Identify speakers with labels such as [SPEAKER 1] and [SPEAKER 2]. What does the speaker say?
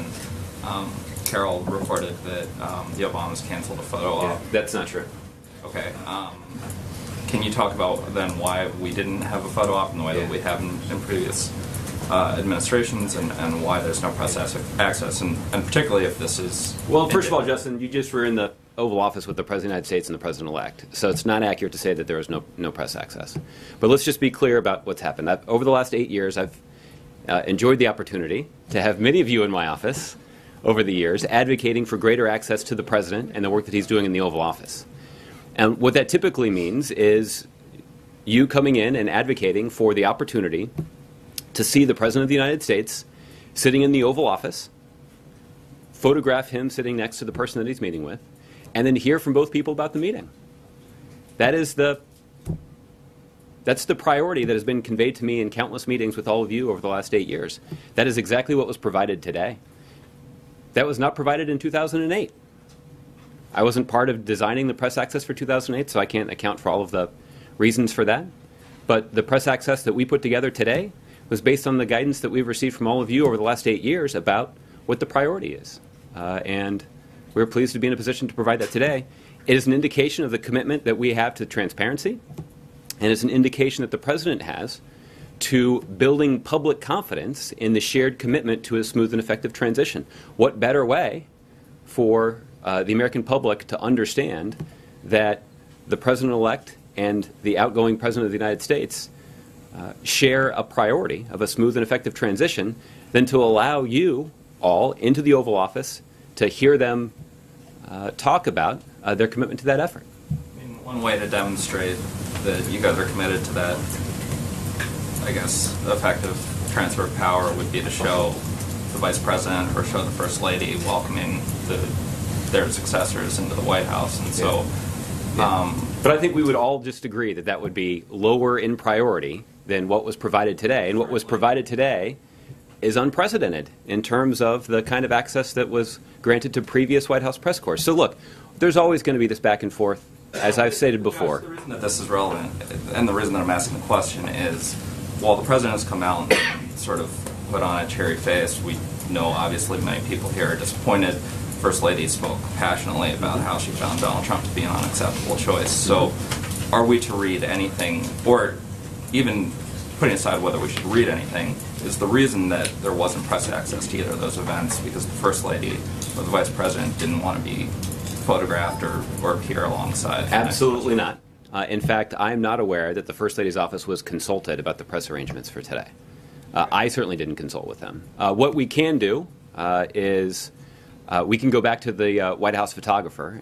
[SPEAKER 1] CNN, um, Carol reported that um, the Obamas canceled a photo op.
[SPEAKER 2] Yeah, That's not true.
[SPEAKER 1] Okay. Um, can you talk about then why we didn't have a photo op in the way
[SPEAKER 2] Yeah.
[SPEAKER 1] that we have in, in previous uh, administrations, and, and why there's no press ac- access, and, and particularly if this is
[SPEAKER 2] Well, first of all, Justin, you just were in the Oval Office with the President of the United States and the President-elect, so it's not accurate to say that there was no, no press access. But let's just be clear about what's happened. I've, over the last eight years, I've uh, enjoyed the opportunity to have many of you in my office over the years advocating for greater access to the President and the work that he's doing in the Oval Office. And what that typically means is you coming in and advocating for the opportunity to see the President of the United States sitting in the Oval Office, photograph him sitting next to the person that he's meeting with, and then hear from both people about the meeting. That is the that's the priority that has been conveyed to me in countless meetings with all of you over the last eight years. That is exactly what was provided today. That was not provided in 2008. I wasn't part of designing the press access for 2008, so I can't account for all of the reasons for that. But the press access that we put together today was based on the guidance that we've received from all of you over the last eight years about what the priority is. Uh, and we're pleased to be in a position to provide that today. It is an indication of the commitment that we have to transparency, and it's an indication that the President has to building public confidence in the shared commitment to a smooth and effective transition. What better way for uh, the American public to understand that the President elect and the outgoing President of the United States uh, share a priority of a smooth and effective transition than to allow you all into the Oval Office to hear them uh, talk about uh, their commitment to that effort.
[SPEAKER 1] I mean, one way to demonstrate that you guys are committed to that, I guess, effective transfer of power would be to show the vice president or show the first lady welcoming the, their successors into the White House. And so, um,
[SPEAKER 2] But I think we would all just agree that that would be lower in priority than what was provided today. And what was provided today is unprecedented in terms of the kind of access that was granted to previous White House press corps. So look, there's always going to be this back and forth, as I've stated before.
[SPEAKER 1] The reason that this is relevant, and the reason that I'm asking the question is, while the president has come out and sort of put on a cherry face, we know obviously many people here are disappointed. First Lady spoke passionately about how she found Donald Trump to be an unacceptable choice. So, are we to read anything, or even putting aside whether we should read anything, is the reason that there wasn't press access to either of those events because the First Lady or the Vice President didn't want to be photographed or, or appear alongside?
[SPEAKER 2] Absolutely not. Uh, in fact, I'm not aware that the First Lady's office was consulted about the press arrangements for today. Uh, I certainly didn't consult with them. Uh, what we can do uh, is uh, we can go back to the uh, White House photographer